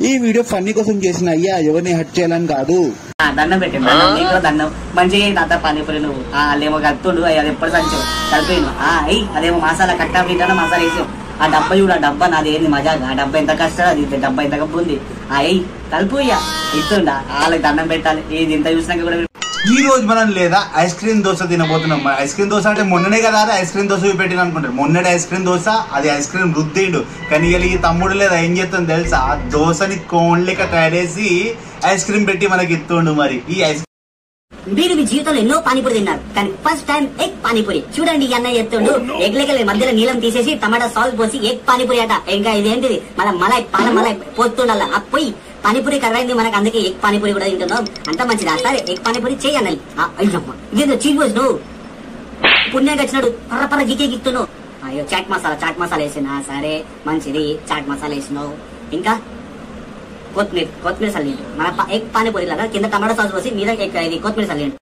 ఈ video funny కోసం చేసిన అయ్యా ఎవరిని హట్ చేయాలని కాదు. ఆ, దండం పెట్టిండు దండం నీకు కూడా దండం. మంచిగా తాత పానీపూరి నువ్వు. ఆ, వాళ్ళేమో అయ్యి అది ఎప్పుడు సంచు కలిపోయిను ఆ అయ్యి అదేమో మసాలా కట్టా పెట్టాను మసాలా వేసాం ఆ డబ్బా చూడు ఆ డబ్బా నాది ఏంది మజా ఆ డబ్బా ఎంత కష్టం అది? ఇంత డబ్బా ఎంత గబ్బు ఉంది? ఆ అయ్యి కలుపు ఇయ్య. ఇస్తుండ వాళ్ళకి దండం పెట్టాలి. ఏది ఇంత చూసినాక కూడా ఈ రోజు మనం లేదా ఐస్ క్రీమ్ దోశ తినబోతున్నాం. ఐస్ క్రీమ్ దోశ అంటే మొన్ననే కదా ఐస్ క్రీమ్ దోశ పెట్టిన అనుకుంటారు. మొన్ననే ఐస్ క్రీమ్ దోశ అది ఐస్ క్రీమ్ రుద్దిండు. కానీ ఈ తమ్ముడు లేదా ఏం చేస్తుంది తెలుసా? ఆ దోశని కోన్ లెక్క తయారేసి ఐస్ క్రీమ్ పెట్టి మనకి ఇస్తుండు మరి. ఈ ఐస్ మీరు మీ జీవితంలో ఎన్నో పానీపూరి తిన్నారు. కానీ ఫస్ట్ టైం ఎగ్ పానీపూరి. చూడండి ఈ అన్నయ్య చెప్తుండు ఎగ్ లెక్కల మధ్యలో నీలం తీసేసి టమాటా సాల్ట్ పోసి ఎగ్ పానీపూరి అట. ఇంకా ఇదేంటిది? మళ్ళీ మలై పాల మలై పోతుండాల. ఆ పొయ్యి. పానీపూరి కర్రైంది మనకు అందుకే ఎగ్ పానీపూరి కూడా తింటున్నాం. అంత మంచిదా? సరే ఎగ్ పానీపూరి చెయ్యాలి అయ్యమ్మ ఇదేందో చీజ్ పోసి నువ్వు పుణ్యంగా వచ్చినాడు. పర్ర పర్ర గికే గిస్తున్నావు అయ్యో చాట్ మసాలా చాట్ మసాలా వేసినా సరే మంచిది. చాట్ మసాలా వేసినావు. ఇంకా కొత్తిమీర కొత్తిమీర చల్లిండు మన ఎగ్ పానీపూరి లాగా కింద టమాటా సాస్ పోసి మీద ఎగ్ ఇది కొత్తిమీర చల్లిండు